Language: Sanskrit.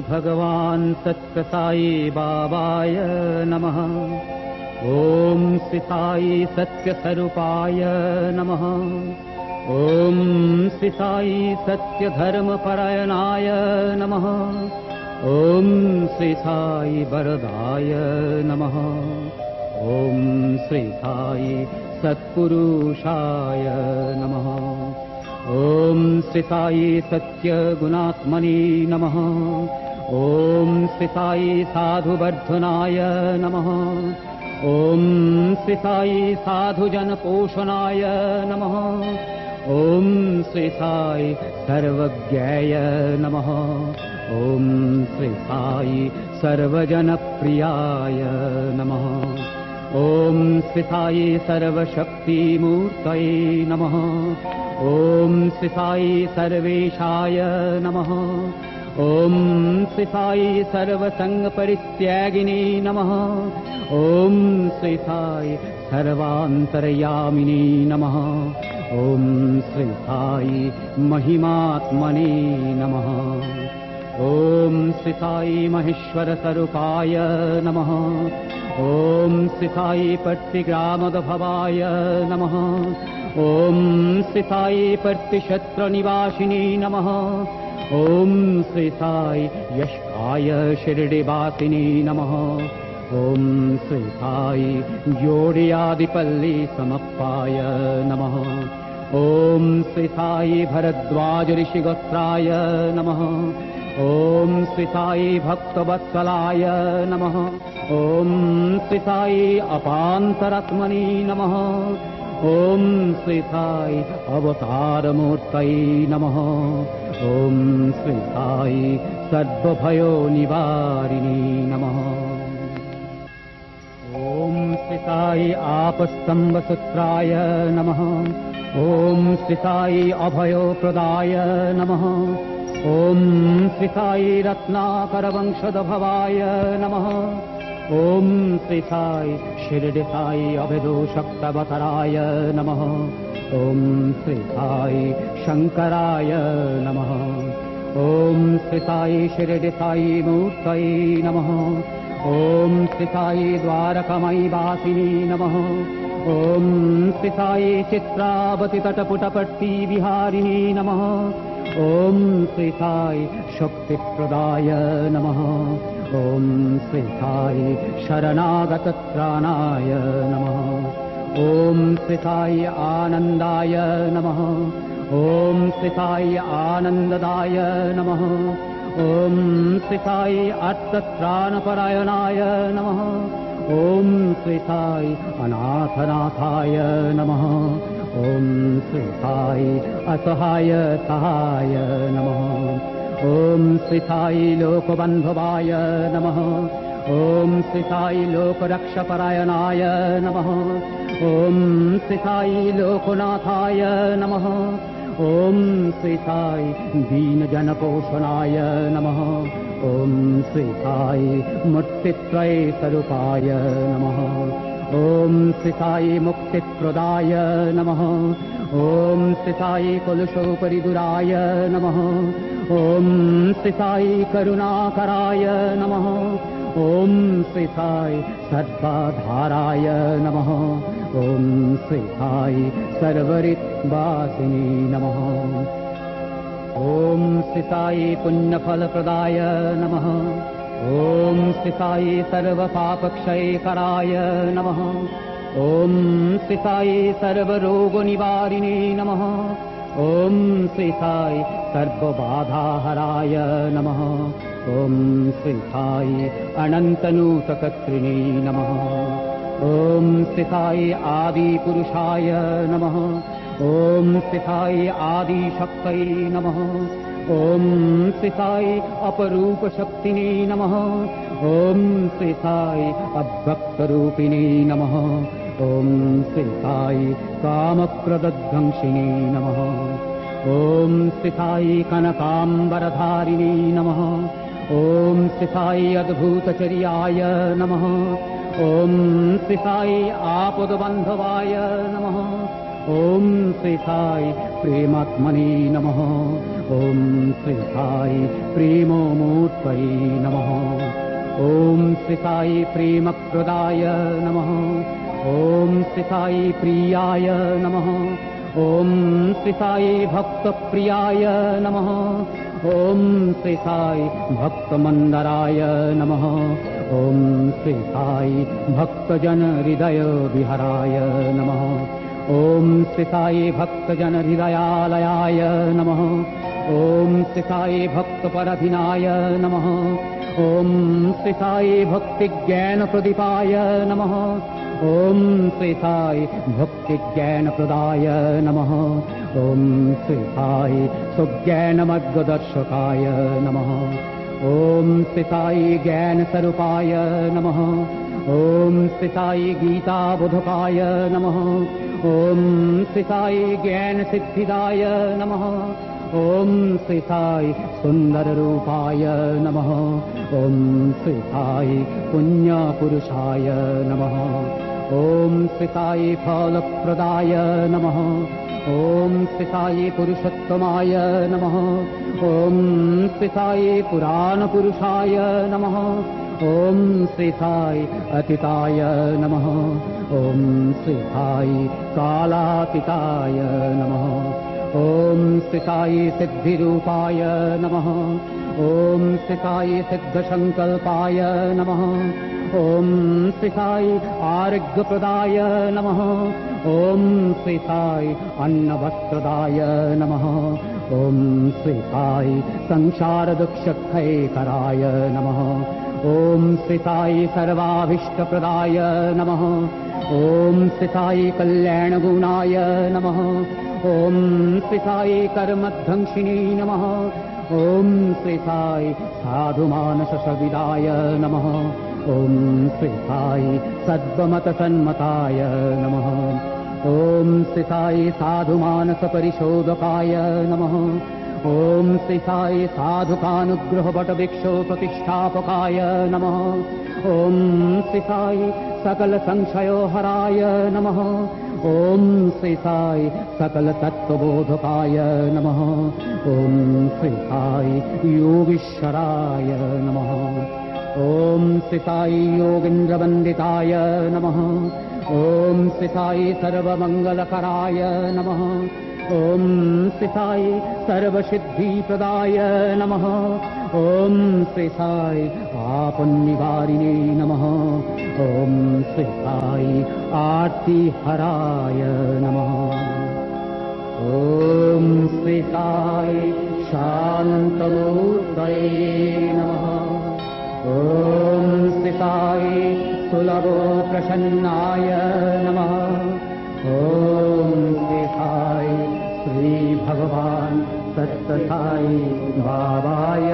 भगवान् सत्यसाई बाबाय नमः। ॐ श्री सत्यस्वरूपाय नमः। ॐ श्री सत्यधर्मपरायणाय नमः। ॐ श्री साई वरदाय नमः। ॐ श्री सत्पुरुषाय नमः। ॐ श्री सत्यगुणात्मनि नमः ॐ साई साधुवर्धनाय नमः। ॐ साई साधुजनपोषणाय नमः। ॐ साई सर्वज्ञाय नमः। ॐ श्री सर्वजनप्रियाय नमः। ॐ साई सर्वशक्तिमूर्तये नमः। ॐ साई सर्वेशाय नमः ॐ साई सर्वसङ्गपरित्यागिनी नमः। ॐ श्री साई सर्वान्तर्यामिनी नमः। ॐ श्री साई महिमात्मने नमः। ॐ श्री साई महेश्वरस्वरूपाय नमः। ॐ साई पट्टिग्रामदभवाय नमः। ॐ साई पर्तिशत्रनिवासिनी नमः ॐ श्री साई यष्काय शिरडिवासिनी नमः। ॐ श्री साई योडियादिपल्ली समप्पाय नमः। ॐ श्री साई भरद्वाज ऋषिगोत्राय नमः। ॐ श्री साई भक्तवत्सलाय नमः। ॐ श्री साई अपान्तरात्मनि नमः। ॐ श्री साई अवतारमूर्तये नमः ॐ श्री साई सर्वभयोनिवारिणी नमः। ॐ श्री साई आपस्तम्भसूत्राय नमः। ॐ श्री साई अभयोप्रदाय नमः। ॐ श्री साई रत्नाकरवंशदभवाय नमः। ॐ श्री साई शिरडि साई अभिदोषक्तवतराय नमः ॐ श्री साई शङ्कराय नमः। ॐ श्री साई शिरडि साई मूर्तये नमः। ॐ श्री साई द्वारकमयि वासिनी नमः। ॐ श्री साई चित्रावतितटपुटपट्टी विहारिणी नमः। ॐ साई शक्तिप्रदाय नमः। ॐ श्री साई शरणागतत्राणाय नमः ॐ साई आनन्दाय नमः। ॐ साई आनन्ददाय नमः। ॐ साई अर्थत्राणपरायणाय नमः। ॐ साई अनाथनाथाय नमः। ॐ साई असहाय सहाय नमः। ॐ साई लोकबन्धवाय नमः ॐ साई लोकरक्षपरायणाय नमः। ॐ साई लोकनाथाय नमः। ॐ साई दीनजनपोषणाय नमः। ॐ श्री साई मूर्तित्रये स्वरूपाय नमः। ॐ साई मुक्तिप्रदाय नमः। ॐ श्री साई कुलशोपरिदुराय नमः। ॐ साई करुणाकराय नमः ॐ साई सर्वाधाराय नमः। ॐ साई सर्वरित्वासिनी नमः। ॐ साई पुण्यफलप्रदाय नमः। ॐ साई सर्वपापक्षयकराय नमः। ॐ साई सर्वरोगनिवारिणी नमः। ॐ साई सर्वबाधाहराय नमः ॐ साई अनन्तनूतकर्त्रिणी नमः। ॐ साई आदिपुरुषाय नमः। ॐ साई आदिशक्तये नमः। ॐ साई अपरूपशक्तिनी नमः। ॐ साई अभक्तरूपिणी नमः। ॐ साई कामप्रदध्वंसिनी नमः। ॐ साई कनकाम्बरधारिणी नमः ॐ श्री साई अद्भुतचर्याय नमः। ॐ साई आपदबन्धवाय नमः। ॐ साई प्रेमात्मने नमः। ॐ श्री साई प्रेमोमूर्तये नमः। ॐ साई प्रेमप्रदाय नमः। ॐ साई प्रियाय नमः। ॐ साई भक्तप्रियाय नमः ॐ श्री साई भक्तमन्दराय नमः। ॐ श्री साई भक्तजन हृदय विहराय नमः। ॐ श्री साई भक्तजन हृदयालयाय नमः। ॐ श्री साई भक्तपरधिनाय नमः। ॐ श्री साई भक्तिज्ञानप्रदीपाय नमः ॐ श्री साई भक्तिज्ञानप्रदाय नमः। ॐ श्री साई सुज्ञानमग्गदर्शकाय नमः। ॐ श्री साई ज्ञानस्वरूपाय नमः। ॐ श्री साई गीताबुधकाय नमः। ॐ श्री साई ज्ञानसिद्धिदाय नमः। ॐ श्री साई सुन्दररूपाय नमः। ॐ श्री साई पुण्यपुरुषाय नमः ॐ साई फलप्रदाय नमः। ॐ साई पुरुषोत्तमाय नमः। ॐ साई पुराणपुरुषाय नमः। ॐ साई अतिताय नमः। ॐ साई कालातीताय नमः। ॐ साई सिद्धिरूपाय नमः। ॐ साई सिद्धसङ्कल्पाय नमः ॐ साई आरोग्यप्रदाय नमः। ॐ श्री साई अन्नवस्त्रदाय नमः। ॐ श्री साई संसारदुःखैकराय नमः। ॐ साई सर्वाभीष्टप्रदाय नमः। ॐ साई कल्याणगुणाय नमः। ॐ साई कर्मध्वंसिनी नमः। ॐ श्री साई साधुमानससविदाय नमः ॐ साई सद्वमतसन्मताय नमः। ॐ साई साधुमानसपरिशोधकाय नमः। ॐ साधुकानुग्रहवटभिक्षो प्रतिष्ठापकाय नमः। ॐ साई सकलसंशयोहराय नमः। ॐ श्री सकलतत्त्वबोधकाय नमः। ॐ श्री योगीश्वराय नमः ॐ साई योगीन्द्रवन्दिताय नमः। ॐ साई सर्वमङ्गलकराय नमः। ॐ साई सर्वसिद्धिप्रदाय नमः। ॐ साई आपन्निवारिणे नमः। ॐ साई आर्तिहराय नमः। ॐ साई शान्तमूर्तये नमः ॐ साई सुलभो प्रसन्नाय नमः। ॐ श्री साई श्री भगवान् सत्यसाई बाबाय